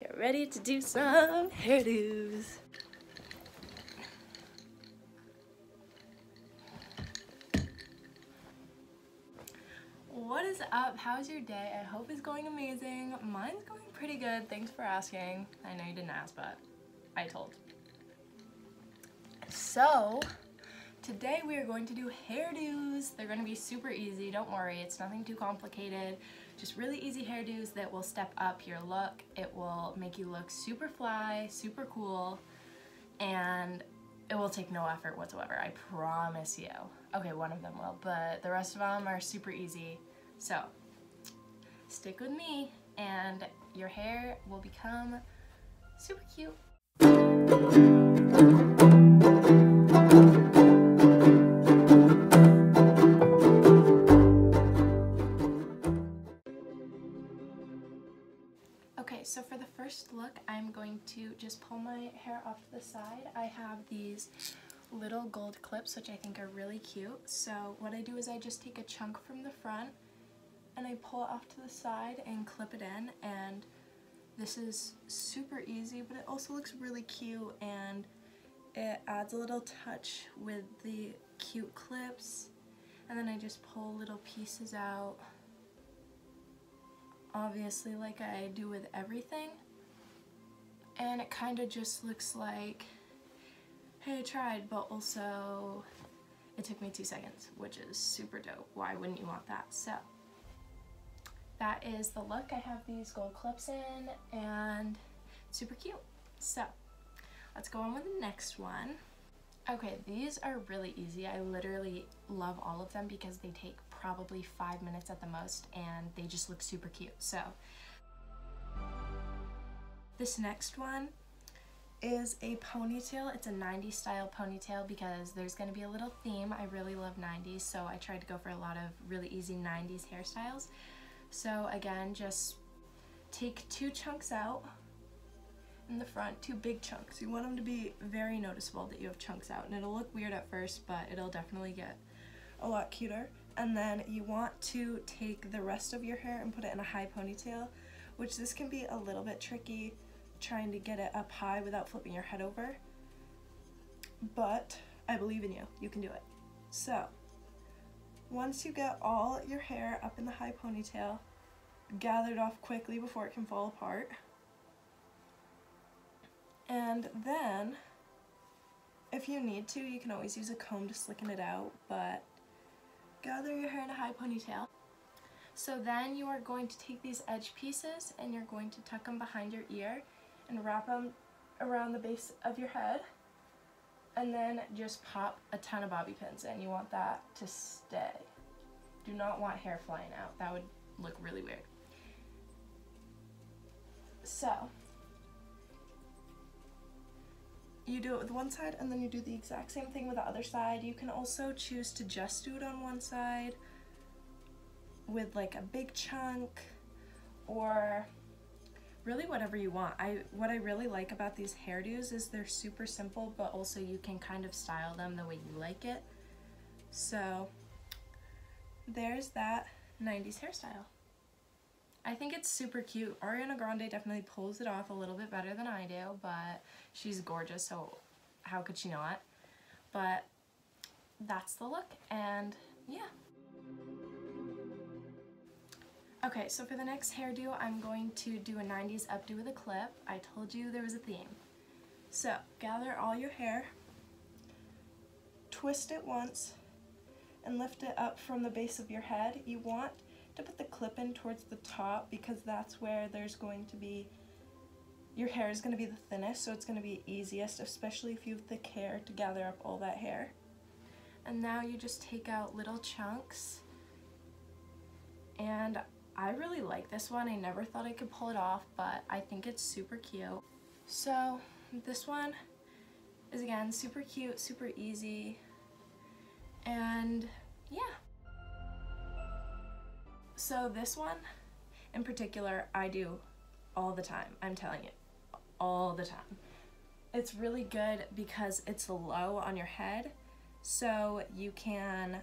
Get ready to do some hairdos. What is up? How's your day? I hope it's going amazing. Mine's going pretty good. Thanks for asking. I know you didn't ask, but I told. So, today we are going to do hairdos. They're going to be super easy. Don't worry, it's nothing too complicated. Just really easy hairdos that will step up your look. It will make you look super fly, super cool, and it will take no effort whatsoever. I promise you. Okay, one of them will, but the rest of them are super easy. So, stick with me and your hair will become super cute. Look, I'm going to just pull my hair off the side. I have these little gold clips, which I think are really cute. So what I do is I just take a chunk from the front and I pull it off to the side and clip it in. And this is super easy, but it also looks really cute and it adds a little touch with the cute clips. And then I just pull little pieces out obviously like I do with everything and it kind of just looks like hey I tried but also it took me two seconds which is super dope. Why wouldn't you want that? So that is the look. I have these gold clips in and super cute. So let's go on with the next one. Okay these are really easy. I literally love all of them because they take probably five minutes at the most and they just look super cute. So this next one is a ponytail. It's a 90s style ponytail because there's going to be a little theme. I really love 90s so I tried to go for a lot of really easy 90s hairstyles. So again just take two chunks out in the front, two big chunks. You want them to be very noticeable that you have chunks out and it'll look weird at first but it'll definitely get a lot cuter and then you want to take the rest of your hair and put it in a high ponytail, which this can be a little bit tricky trying to get it up high without flipping your head over. But I believe in you, you can do it. So, once you get all your hair up in the high ponytail, gathered off quickly before it can fall apart. And then, if you need to, you can always use a comb to slicken it out, but gather your hair in a high ponytail. So then you are going to take these edge pieces and you're going to tuck them behind your ear and wrap them around the base of your head and then just pop a ton of bobby pins and you want that to stay. Do not want hair flying out. That would look really weird. So, you do it with one side and then you do the exact same thing with the other side. You can also choose to just do it on one side with like a big chunk or really whatever you want. I What I really like about these hairdos is they're super simple but also you can kind of style them the way you like it. So there's that 90s hairstyle. I think it's super cute. Ariana Grande definitely pulls it off a little bit better than I do, but she's gorgeous, so how could she not? But that's the look, and yeah. Okay, so for the next hairdo, I'm going to do a 90s updo with a clip. I told you there was a theme. So, gather all your hair, twist it once, and lift it up from the base of your head. You want to put the clip in towards the top because that's where there's going to be your hair is going to be the thinnest so it's going to be easiest especially if you have thick hair to gather up all that hair and now you just take out little chunks and I really like this one I never thought I could pull it off but I think it's super cute so this one is again super cute super easy and yeah so this one in particular, I do all the time. I'm telling you, all the time. It's really good because it's low on your head, so you can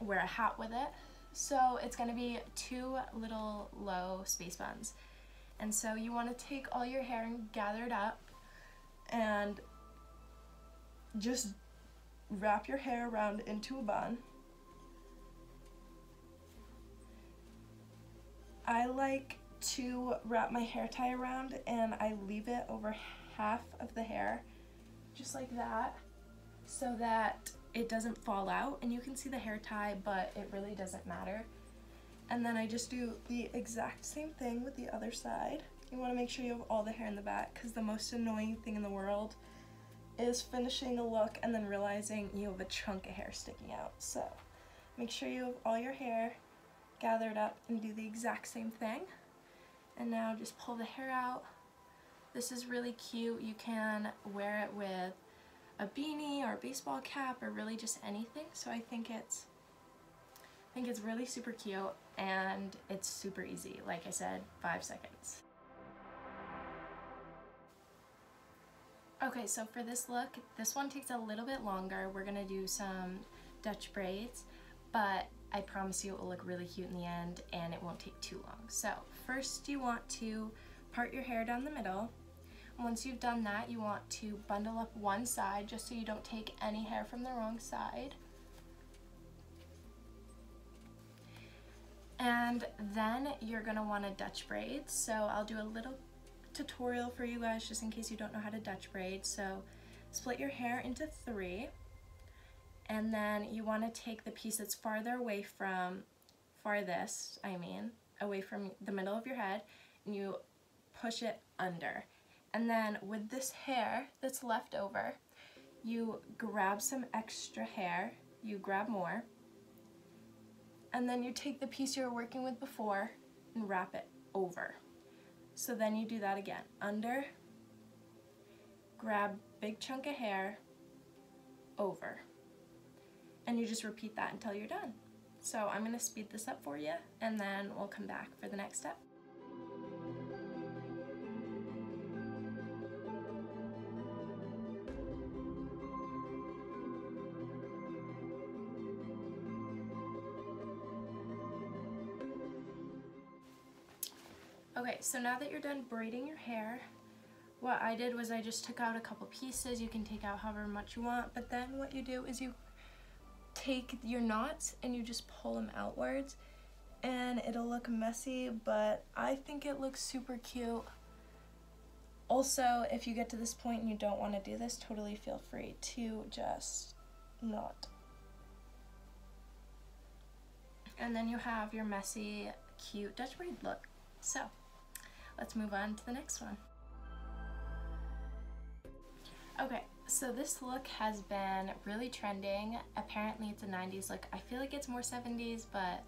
wear a hat with it. So it's gonna be two little low space buns. And so you want to take all your hair and gather it up and just wrap your hair around into a bun. I like to wrap my hair tie around and I leave it over half of the hair just like that so that it doesn't fall out and you can see the hair tie but it really doesn't matter. And then I just do the exact same thing with the other side. You want to make sure you have all the hair in the back because the most annoying thing in the world is finishing a look and then realizing you have a chunk of hair sticking out. So make sure you have all your hair gathered up and do the exact same thing. And now just pull the hair out. This is really cute. You can wear it with a beanie or a baseball cap or really just anything. So I think it's I think it's really super cute and it's super easy. Like I said, five seconds. Okay, so for this look, this one takes a little bit longer. We're gonna do some Dutch braids, but I promise you it will look really cute in the end and it won't take too long. So first you want to part your hair down the middle once you've done that, you want to bundle up one side just so you don't take any hair from the wrong side. And then you're gonna wanna Dutch braid. So I'll do a little tutorial for you guys just in case you don't know how to Dutch braid. So split your hair into three and then you wanna take the piece that's farther away from, farthest, I mean, away from the middle of your head and you push it under. And then with this hair that's left over, you grab some extra hair, you grab more, and then you take the piece you were working with before and wrap it over. So then you do that again. Under, grab big chunk of hair, over. And you just repeat that until you're done. So I'm gonna speed this up for you and then we'll come back for the next step. Okay, so now that you're done braiding your hair, what I did was I just took out a couple pieces. You can take out however much you want, but then what you do is you take your knots and you just pull them outwards and it'll look messy, but I think it looks super cute. Also, if you get to this point and you don't want to do this, totally feel free to just not. And then you have your messy, cute Dutch braid look. So, let's move on to the next one. Okay, so this look has been really trending. Apparently it's a 90s look. I feel like it's more 70s, but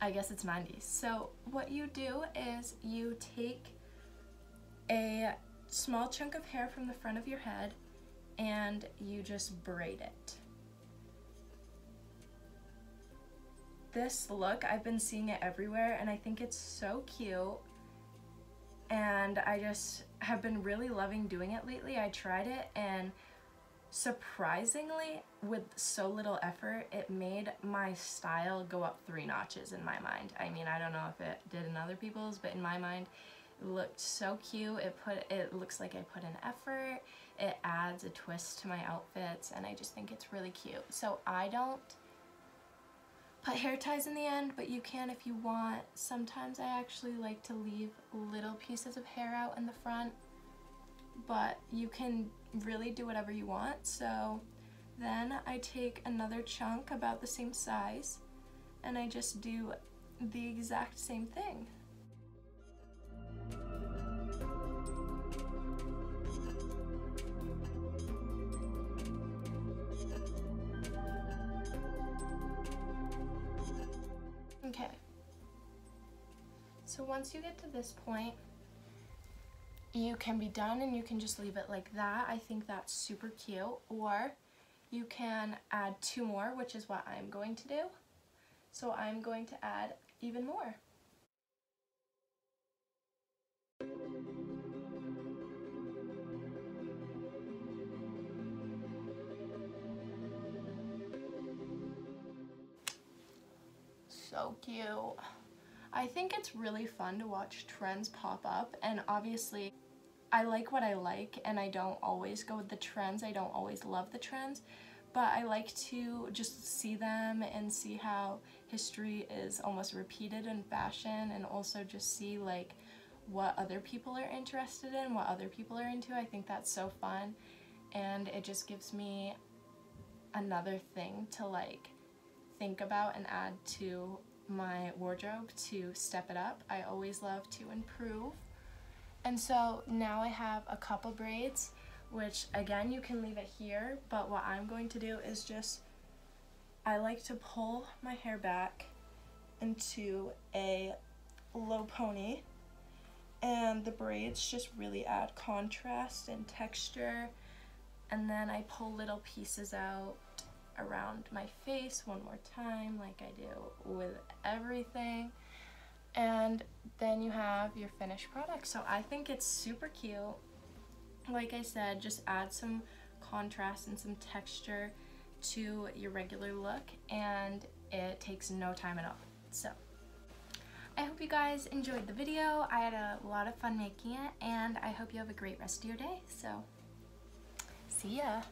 I guess it's 90s. So what you do is you take a small chunk of hair from the front of your head and you just braid it. This look, I've been seeing it everywhere and I think it's so cute. And I just have been really loving doing it lately. I tried it and surprisingly, with so little effort, it made my style go up three notches in my mind. I mean, I don't know if it did in other people's, but in my mind, it looked so cute. It put it looks like I put an effort. It adds a twist to my outfits and I just think it's really cute. So I don't put hair ties in the end, but you can if you want. Sometimes I actually like to leave little pieces of hair out in the front, but you can really do whatever you want. So then I take another chunk about the same size and I just do the exact same thing. So once you get to this point, you can be done and you can just leave it like that. I think that's super cute. Or you can add two more, which is what I'm going to do. So I'm going to add even more. So cute. I think it's really fun to watch trends pop up and obviously I like what I like and I don't always go with the trends. I don't always love the trends, but I like to just see them and see how history is almost repeated in fashion and also just see like what other people are interested in, what other people are into. I think that's so fun and it just gives me another thing to like think about and add to my wardrobe to step it up. I always love to improve. And so now I have a couple braids, which again, you can leave it here, but what I'm going to do is just, I like to pull my hair back into a low pony and the braids just really add contrast and texture and then I pull little pieces out around my face one more time like I do with everything. And then you have your finished product. So I think it's super cute. Like I said just add some contrast and some texture to your regular look and it takes no time at all. So I hope you guys enjoyed the video. I had a lot of fun making it and I hope you have a great rest of your day. So see ya